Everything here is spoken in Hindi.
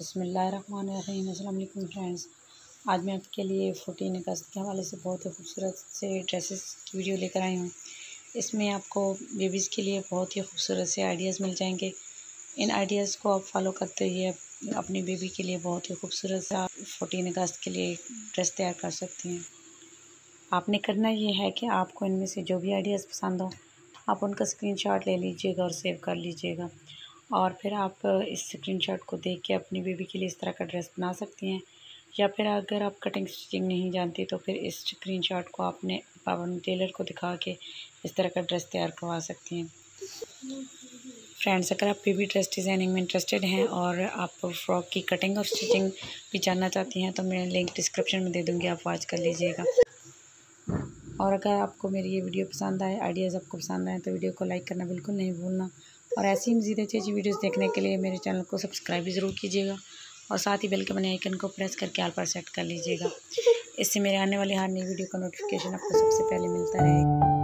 बसमीम अल्लाम फ्रेंड्स। आज मैं आपके लिए फोर्टीन अगस्त के हवाले से बहुत ही खूबसूरत से ड्रेसेस की वीडियो लेकर आई हूँ। इसमें आपको बेबीज़ के लिए बहुत ही खूबसूरत से आइडियाज़ मिल जाएँगे। इन आइडियाज़ को आप फॉलो करते हुए अपनी बेबी के लिए बहुत ही खूबसूरत सा फोर्टीन अगस्त के लिए ड्रेस तैयार कर सकती हैं। आपने करना ये है कि आपको इनमें से जो भी आइडियाज़ पसंद हो, आप उनका स्क्रीनशॉट ले लीजिएगा और सेव कर लीजिएगा। और फिर आप इस स्क्रीनशॉट को देख के अपनी बेबी के लिए इस तरह का ड्रेस बना सकती हैं। या फिर अगर आप कटिंग स्टिचिंग नहीं जानती तो फिर इस स्क्रीनशॉट को आपने पावन टेलर को दिखा के इस तरह का ड्रेस तैयार करवा सकती हैं। फ्रेंड्स, अगर आप बेबी ड्रेस डिज़ाइनिंग में इंटरेस्टेड हैं और आप फ्रॉक की कटिंग और स्टिचिंग भी जानना चाहती हैं तो मैं लिंक डिस्क्रिप्शन में दे दूँगी, आप वॉच कर लीजिएगा। और अगर आपको मेरी ये वीडियो पसंद आए, आइडियाज़ आपको पसंद आए तो वीडियो को लाइक करना बिल्कुल नहीं भूलना। और ऐसी ही मज़ीद अच्छी अच्छी वीडियोज़ देखने के लिए मेरे चैनल को सब्सक्राइब भी ज़रूर कीजिएगा और साथ ही बेल के बने आइकन को प्रेस करके आल पर सेट कर लीजिएगा। इससे मेरे आने वाली हर नई वीडियो का नोटिफिकेशन आपको सबसे पहले मिलता रहेगा।